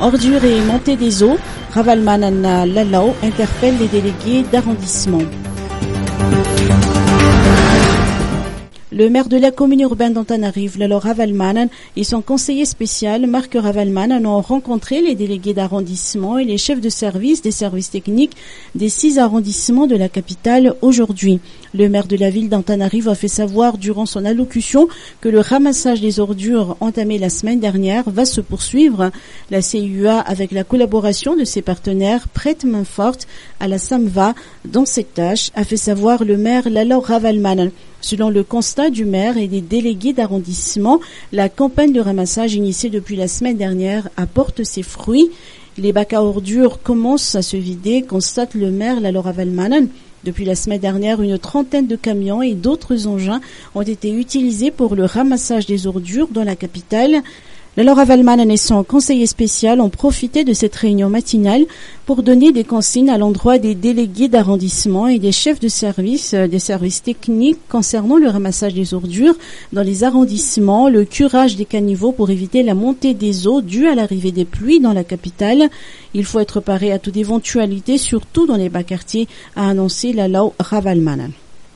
Ordures et montée des eaux, Ravalmanana Lalao interpelle les délégués d'arrondissement. Le maire de la commune urbaine d'Antanarive, Lalo Ravalmanan, et son conseiller spécial, Marc Ravalmanan, ont rencontré les délégués d'arrondissement et les chefs de service des services techniques des six arrondissements de la capitale aujourd'hui. Le maire de la ville d'Antanarive a fait savoir durant son allocution que le ramassage des ordures entamé la semaine dernière va se poursuivre. La CUA, avec la collaboration de ses partenaires, prête main forte à la SAMVA dans cette tâche, a fait savoir le maire Lalo Ravalmanan. Selon le constat du maire et des délégués d'arrondissement, la campagne de ramassage initiée depuis la semaine dernière apporte ses fruits. Les bacs à ordures commencent à se vider, constate le maire Laura Valmanen. Depuis la semaine dernière, une trentaine de camions et d'autres engins ont été utilisés pour le ramassage des ordures dans la capitale. Laura Valmanen et son conseiller spécial ont profité de cette réunion matinale pour donner des consignes à l'endroit des délégués d'arrondissement et des chefs de service, euh, des services techniques concernant le ramassage des ordures dans les arrondissements, le curage des caniveaux pour éviter la montée des eaux due à l'arrivée des pluies dans la capitale. Il faut être paré à toute éventualité, surtout dans les bas quartiers, a annoncé la Lau Ravalmanen.